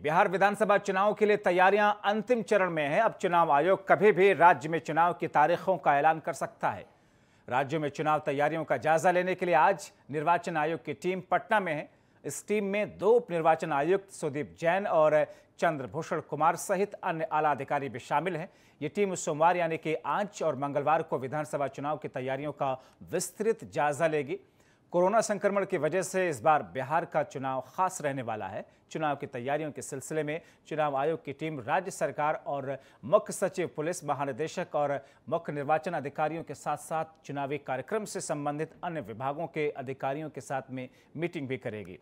बिहार विधानसभा चुनाव के लिए तैयारियाँ अंतिम चरण में हैं। अब चुनाव आयोग कभी भी राज्य में चुनाव की तारीखों का ऐलान कर सकता है। राज्यों में चुनाव तैयारियों का जायजा लेने के लिए आज निर्वाचन आयोग की टीम पटना में है। इस टीम में दो उप निर्वाचन आयुक्त सुदीप जैन और चंद्रभूषण कुमार सहित अन्य आला अधिकारी भी शामिल हैं। ये टीम सोमवार यानी कि आज और मंगलवार को विधानसभा चुनाव की तैयारियों का विस्तृत जायजा लेगी। कोरोना संक्रमण की वजह से इस बार बिहार का चुनाव खास रहने वाला है। चुनाव की तैयारियों के सिलसिले में चुनाव आयोग की टीम राज्य सरकार और मुख्य सचिव, पुलिस महानिदेशक और मुख्य निर्वाचन अधिकारियों के साथ साथ चुनावी कार्यक्रम से संबंधित अन्य विभागों के अधिकारियों के साथ में मीटिंग भी करेगी।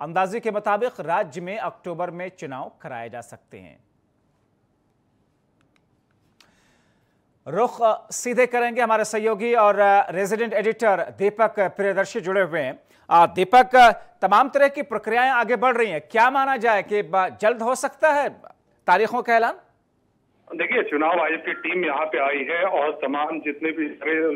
अंदाजे के मुताबिक राज्य में अक्टूबर में चुनाव कराए जा सकते हैं। रुख सीधे करेंगे हमारे सहयोगी और रेजिडेंट एडिटर दीपक प्रियदर्शी जुड़े हुए हैं। दीपक तमाम तरह की प्रक्रियाएँ आगे बढ़ रही हैं। क्या माना जाए कि जल्द हो सकता है? तारीखों का ऐलान? देखिए, चुनाव आयोग की टीम यहाँ पे आई है और तमाम जितने भी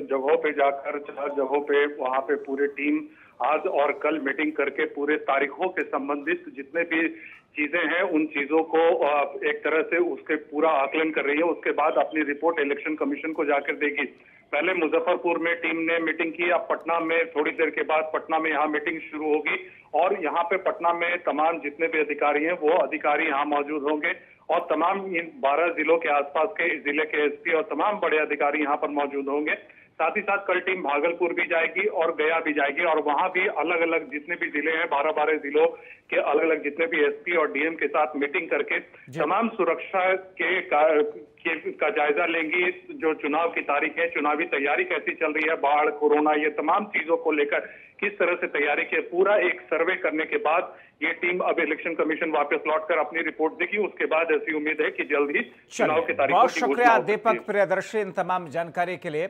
जगहों पे जाकर, चार जगहों पे वहाँ पे पूरी टीम आज और कल मीटिंग करके पूरे तारीखों के संबंधित जितने भी चीज़ें हैं, उन चीज़ों को एक तरह से उसके पूरा आकलन कर रही है। उसके बाद अपनी रिपोर्ट इलेक्शन कमीशन को जाकर देगी। पहले मुजफ्फरपुर में टीम ने मीटिंग की, अब पटना में थोड़ी देर के बाद पटना में यहाँ मीटिंग शुरू होगी और यहाँ पे पटना में तमाम जितने भी अधिकारी हैं, वो अधिकारी यहाँ मौजूद होंगे और तमाम इन बारह जिलों के आसपास के ज़िले के एसपी और तमाम बड़े अधिकारी यहाँ पर मौजूद होंगे। साथ ही साथ कल टीम भागलपुर भी जाएगी और गया भी जाएगी और वहाँ भी अलग अलग जितने भी ज़िले हैं बारह बारह जिलों के अलग अलग जितने भी एसपी और डीएम के साथ मीटिंग करके तमाम सुरक्षा के का, जायजा लेंगी। जो चुनाव की तारीख है चुनावी तैयारी कैसी चल रही है बाढ़ कोरोना ये तमाम चीज़ों को लेकर किस तरह से तैयारी की पूरा एक सर्वे करने के बाद ये टीम अब इलेक्शन कमीशन वापस लौटकर अपनी रिपोर्ट देगी। उसके बाद ऐसी उम्मीद है कि जल्द ही चुनाव की तारीख बहुत शुक्रिया दीपक प्रियदर्शी इन तमाम जानकारी के लिए।